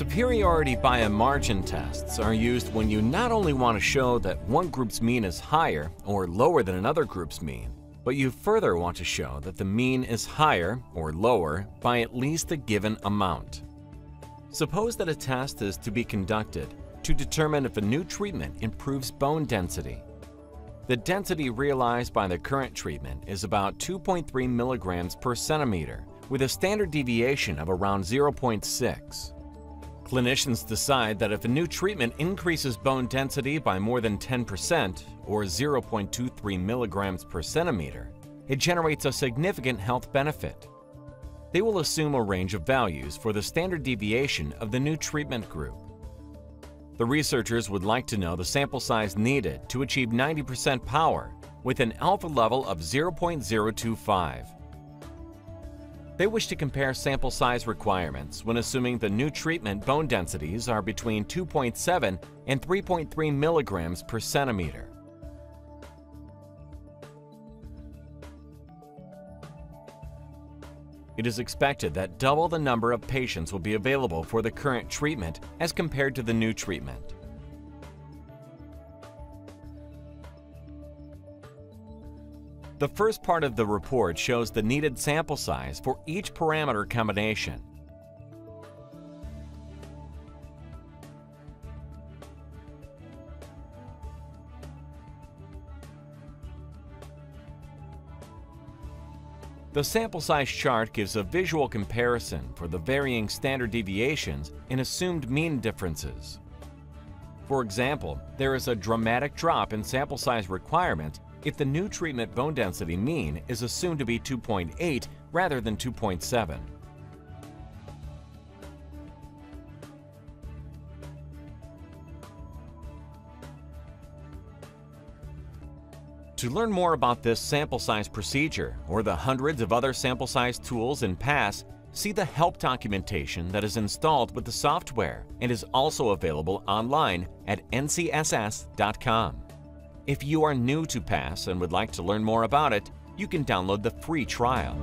Superiority by a margin tests are used when you not only want to show that one group's mean is higher or lower than another group's mean, but you further want to show that the mean is higher or lower by at least a given amount. Suppose that a test is to be conducted to determine if a new treatment improves bone density. The density realized by the current treatment is about 2.3 milligrams per centimeter, with a standard deviation of around 0.6. Clinicians decide that if a new treatment increases bone density by more than 10% or 0.23 milligrams per centimeter, it generates a significant health benefit. They will assume a range of values for the standard deviation of the new treatment group. The researchers would like to know the sample size needed to achieve 90% power with an alpha level of 0.025. They wish to compare sample size requirements when assuming the new treatment bone densities are between 2.7 and 3.3 milligrams per centimeter. It is expected that double the number of patients will be available for the current treatment as compared to the new treatment. The first part of the report shows the needed sample size for each parameter combination. The sample size chart gives a visual comparison for the varying standard deviations and assumed mean differences. For example, there is a dramatic drop in sample size requirements if the new treatment bone density mean is assumed to be 2.8 rather than 2.7. To learn more about this sample size procedure or the hundreds of other sample size tools in PASS, see the help documentation that is installed with the software and is also available online at ncss.com. If you are new to PASS and would like to learn more about it, you can download the free trial.